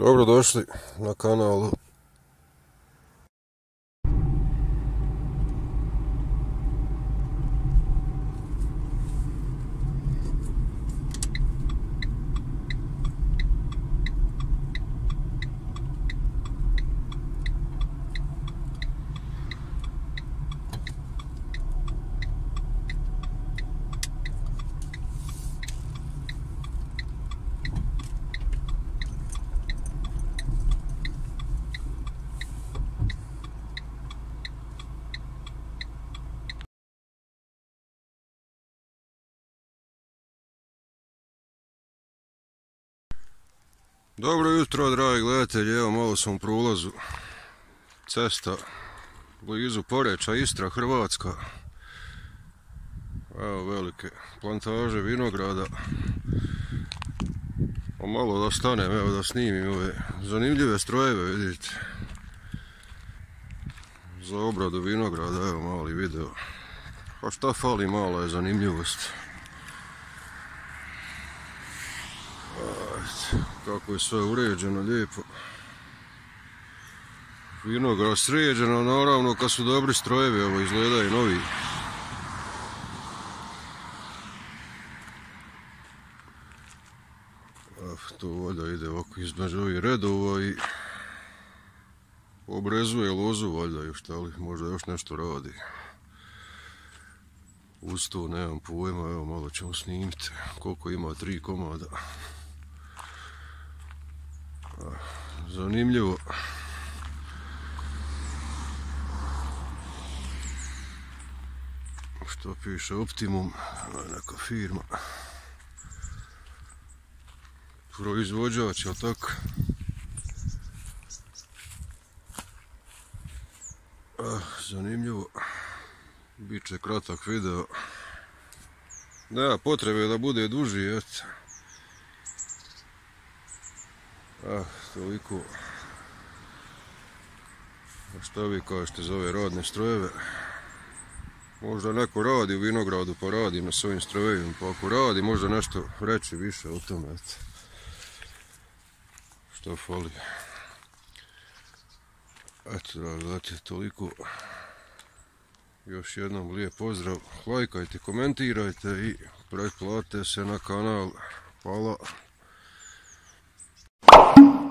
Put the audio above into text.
Dobro došli na kanalu Dobro jutro, dragi gledatelji, evo malo sam u prulazu. Cesta blizu Poreča, Istra, Hrvatska. Evo velike plantaže vinograda. O malo da stanem, evo da snimim ove zanimljive strojeve, vidite. Za obradu vinograda, evo mali video. Pa šta fali, mala je zanimljivost. Kako je sve uređeno, lijepo. Vinograd sređeno, naravno kad su dobri strojevi, ovo izgledaju novi. To valjda ide ovako između ovih redova i obrezuje lozu valjda još, ali možda još nešto radi. Uz to nemam pojma, evo malo ćemo snimiti koliko ima tri komada. Zanimljivo. Što piše Optimum, neka firma. Proizvođač, jel tako? Ah, zanimljivo. Biće kratak video. Da, potrebe da bude duži, eto. Ah, toliko. Što kao što zove ove radne strojeve? Možda neko radi u vinogradu pa radi na svojim strojevima, pa ako radi možda nešto reći više o tome. Eto. Što fali? Eto, da gledajte, toliko. Još jednom lijep pozdrav. Lajkajte, komentirajte i pretplatite se na kanal. Hvala. You